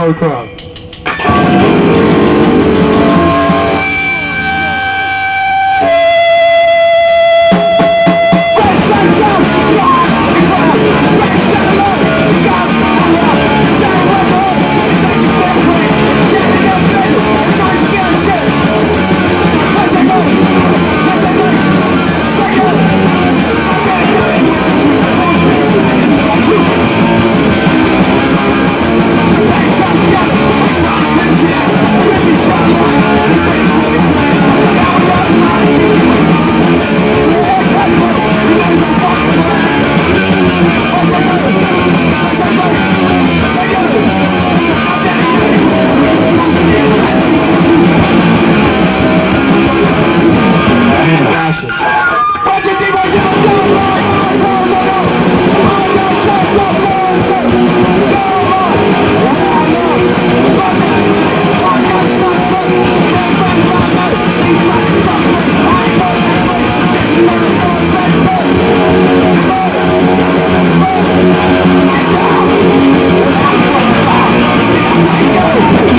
small crowd.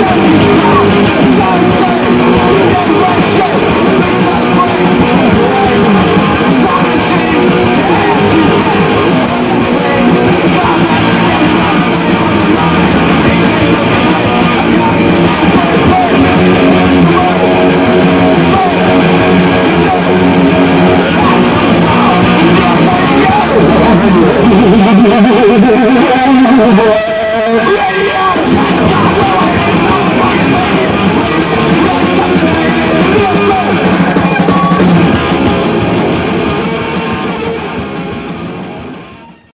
Let's go!